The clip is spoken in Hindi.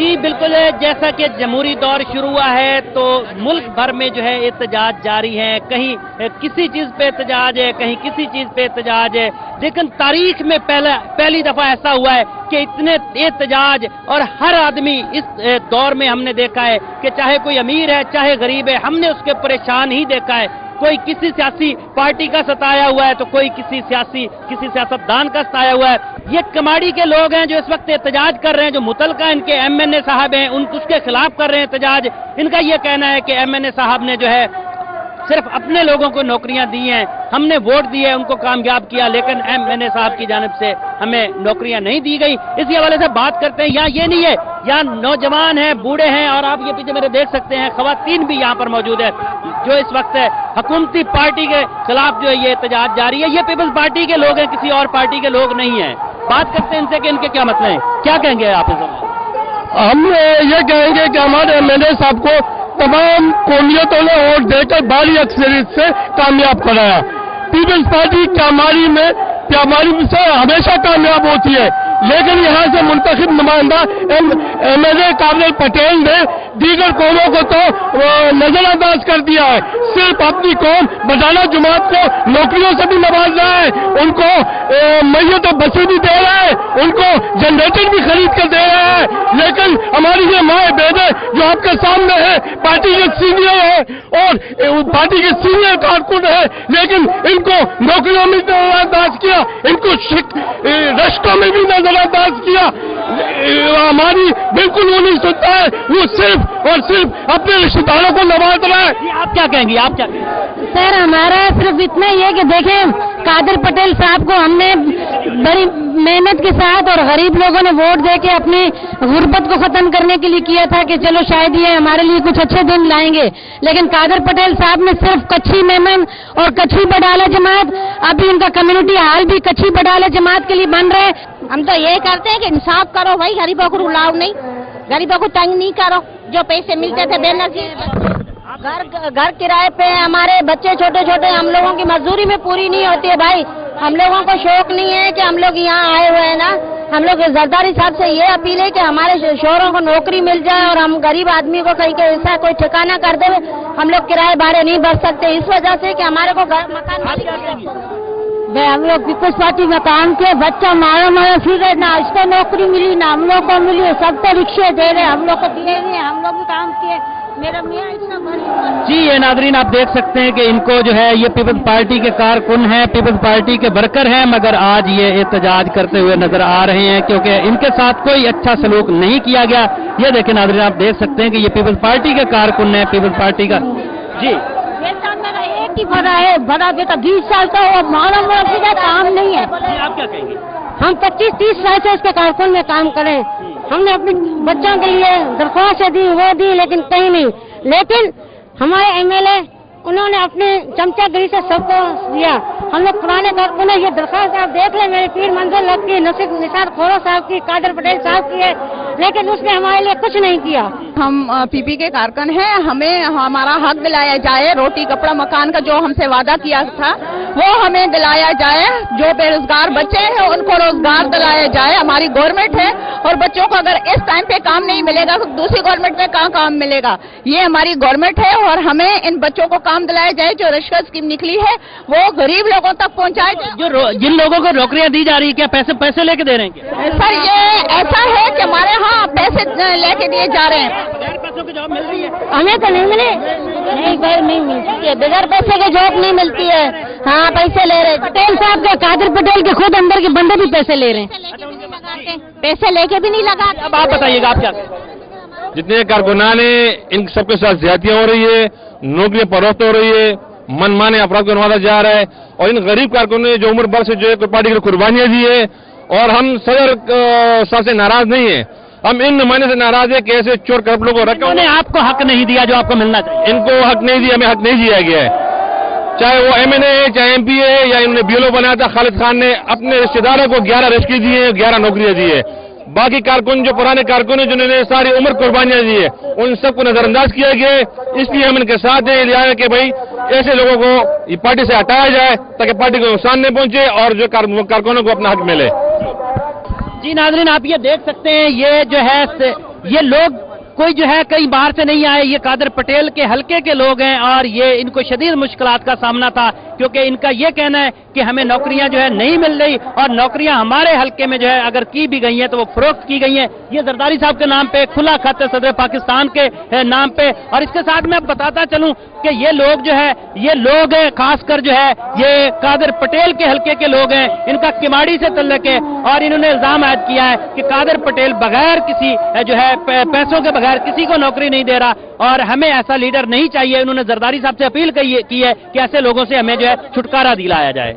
जी, बिल्कुल, जैसा कि जमहूरी दौर शुरू हुआ है तो मुल्क भर में जो है एहतजाज जारी है। कहीं किसी चीज़ पे एहतजाज है, कहीं किसी चीज़ पे एहतजाज है। लेकिन तारीख में पहला, पहली दफ़ा ऐसा हुआ है कि इतने एहतजाज और हर आदमी इस दौर में हमने देखा है कि चाहे कोई अमीर है, चाहे गरीब है, हमने उसके परेशान ही देखा है। कोई किसी सियासी पार्टी का सताया हुआ है तो कोई किसी सियासी, किसी सियासतदान का सताया हुआ है। ये कमाड़ी के लोग हैं जो इस वक्त एहतजाज कर रहे हैं, जो मुतलका इनके एमएनए साहब हैं, उन उसके खिलाफ कर रहे हैं एहतजाज। इनका ये कहना है कि एमएनए साहब ने जो है सिर्फ़ अपने लोगों को नौकरियाँ दी हैं, हमने वोट दिए, उनको कामयाब किया, लेकिन एम एन ए साहब की जानब से हमें नौकरियाँ नहीं दी गई। इसी हवाले से बात करते हैं, यहाँ ये नहीं है, यहाँ नौजवान हैं, बूढ़े हैं, और आप ये पीछे मेरे देख सकते हैं खातन भी यहाँ पर मौजूद है। जो इस वक्त हुकूमती पार्टी के खिलाफ जो है ये एहतजाज जारी है, ये पीपल्स पार्टी के लोग हैं, किसी और पार्टी के लोग नहीं है। बात करते हैं इनसे कि इनके क्या मसले हैं। क्या कहेंगे आप इस हम ये कहेंगे कि हमारे एम एन ए साहब को तमाम कौमियतों ने वोट देकर भारी अक्सरियत से कामयाब कराया। पीपल्स पार्टी क्यामारी में क्यामारी से हमेशा कामयाब होती है। लेकिन यहाँ से मुंतखब नुमाइंदा एम एल ए काबिल पटेल ने दीगर कौमों को तो नजरअंदाज कर दिया है। सिर्फ़ अपनी कौम, बजाना जुमात को, नौकरियों से भी नवाज़ रहा है। उनको मैयत तो बसें भी दे रहा है। उनको जनरेटर भी खरीद कर दे रहा है। लेकिन हमारी ये माए बेदे जो आपके सामने है, पार्टी के सीनियर है, और पार्टी के सीनियर कारकुन है, लेकिन इनको नौकरियों में नजरअंदाज किया, इनको रश्तों में भी नजरअंदाज किया हमारी बिल्कुल वो नहीं सुनता है। वो सिर्फ़ और सिर्फ़ अपने रिश्तेदारों को नवाज़ रहा है। आप क्या कहेंगे? आप क्या सर, हमारा सिर्फ़ इतना ही है कि देखें, कादिर पटेल साहब को हमने बड़ी मेहनत के साथ और गरीब लोगों ने वोट दे के अपनी गुर्बत को खत्म करने के लिए किया था कि चलो शायद ये हमारे लिए कुछ अच्छे दिन लाएँगे। लेकिन कादर पटेल साहब ने सिर्फ़ कच्ची मेमन और कच्ची बडाला जमात, अभी उनका कम्युनिटी हाल भी कच्ची बडाला जमात के लिए बन रहे हम तो ये करते हैं कि इंसाफ करो भाई, गरीबों को रुलाओ नहीं। गरीबों को तंग नहीं करो, जो पैसे मिलते थे बेनजीर। घर घर किराए पे हमारे, बच्चे छोटे छोटे हम लोगों की मजदूरी में पूरी नहीं होती है भाई। हम लोगों को शौक नहीं है कि हम लोग यहाँ आए हुए हैं ना। हम लोग जरदारी साहब से ये अपील है कि हमारे शोरों को नौकरी मिल जाए और हम गरीब आदमी को कहीं के ऐसा कोई ठिकाना कर दे। हम लोग किराए बारे नहीं बच सकते। इस वजह से कि हमारे को घर, मकान भाई, हम लोग पीपल्स पार्टी में काम किए, बच्चा मारा मारा फिर रहे ना इसको नौकरी मिली ना हम लोग को मिली, सब तो रिक्शे दे रहे, हम लोग को दिए हुए हम लोग भी काम किए। मेरा मियाँ इतना जी, ये नादरीन, आप देख सकते हैं कि इनको जो है, ये पीपल्स पार्टी के कारकुन हैं, पीपल्स पार्टी के वर्कर हैं, मगर आज ये एहतजाज करते हुए नज़र आ रहे हैं, क्योंकि इनके साथ कोई अच्छा सलूक नहीं किया गया। ये देखें नादरीन, आप देख सकते हैं कि ये पीपल्स पार्टी के कारकुन है, पीपल्स पार्टी का। जी। ही बड़ा है बड़ा बेटा बीस साल का वो मानव का काम नहीं है। आप क्या कहेंगे? हम पच्चीस तीस साल से उसके कारकुन में काम करे। हमने अपने बच्चों के लिए दरख्वास्त दी वो दी लेकिन कहीं नहीं। लेकिन हमारे एमएलए उन्होंने अपने चमचा चमचागिरी से सबको दिया। हम लोग पुराने कारकुन ये दरखास्त आप देख लें, मेरे पीर मंजिल लग की, नसीब निसार खोरो साहब की, कादर पटेल साहब की है, लेकिन उसने हमारे लिए कुछ नहीं किया। हम पीपी के कारकन हैं, हमें हमारा हक दिलाया जाए, रोटी, कपड़ा, मकान का जो हमसे वादा किया था, वो हमें दिलाया जाए, जो बेरोजगार बच्चे हैं, उनको रोज़गार दिलाया जाए, हमारी गवर्नमेंट है और बच्चों को अगर इस टाइम पे काम नहीं मिलेगा तो दूसरी गवर्नमेंट में कहाँ काम मिलेगा? ये हमारी गवर्नमेंट है और हमें इन बच्चों को काम दिलाया जाए जो रिश्वत स्कीम निकली है वो गरीब लोगों तक पहुँचाए जो जिन लोगों को नौकरियाँ दी जा रही है क्या पैसे पैसे लेके दे रहे हैं सर ये ऐसा है कि हमारे यहाँ पैसे लेके दिए जा रहे हैं। पैसों की जॉब मिल रही है? हमें तो नहीं मिले। नहीं भाई नहीं मिलती है। बगैर पैसे की जॉब नहीं मिलती है। हाँ पैसे ले रहे पटेल साहब के कादिर पटेल के खुद अंदर के बंदे भी पैसे ले रहे हैं। पैसे लेके भी नहीं लगा अब आप बताइएगा आप क्या? जितने कारकुनान है इन सबके साथ ज़्यादा हो रही है नौकरियाँ फरोख्त हो रही है मनमाने अपराध को नवाजा जा रहा है और इन गरीब कारकुनों ने जो उम्र भर से जो है पार्टी की कुर्बानियाँ दी है और हम सदर साहब से नाराज़ नहीं है। हम इन नुमाइंदे से नाराज़ है कि ऐसे चोर करप्ट लोगों को रखे आपको हक नहीं दिया जो आपको मिलना चाहिए। इनको हक नहीं दिया हमें हक नहीं दिया गया है। चाहे वो एमएनए है चाहे एमपी है या इन्होंने बीएलओ बनाया था, खालिद खान ने अपने रिश्तेदारों को ग्यारह रेस्क्यू दिए हैं, ग्यारह नौकरियाँ दी है। बाकी कारकुन, जो पुराने कारकुन है, जिन्होंने सारी उम्र कुर्बानियाँ दी है, उन सबको नजरअंदाज किया गया है। इसलिए हम इनके साथ है है कि भाई, ऐसे लोगों को पार्टी से हटाया जाए, ताकि पार्टी को नुकसान नहीं पहुँचे और जो कारकुनों को अपना हक मिले। जी नाजरीन, आप ये देख सकते हैं, ये जो है, ये लोग कोई जो है कई बाहर से नहीं आए। ये कादर पटेल के हलके के लोग हैं और ये इनको शदीद मुश्किल का सामना था। क्योंकि इनका ये कहना है कि हमें नौकरियाँ जो है नहीं मिल रही और नौकरियाँ हमारे हल्के में जो है अगर की भी गई हैं तो वो फरोख्त की गई हैं। ये जरदारी साहब के नाम पे, खुला खत है सदर पाकिस्तान के नाम पे। और इसके साथ मैं बताता चलूँ कि ये लोग जो है, ये लोग हैं, खासकर जो है, ये कादर पटेल के हल्के के लोग हैं। इनका किमाड़ी से तल्लक है और इन्होंने इल्ज़ाम आयद किया है कि कादर पटेल बगैर किसी जो है पैसों के बगैर किसी को नौकरी नहीं दे रहा। और हमें ऐसा लीडर नहीं चाहिए। उन्होंने जरदारी साहब से अपील की है कि ऐसे लोगों से हमें जो है छुटकारा दिलाया जाए।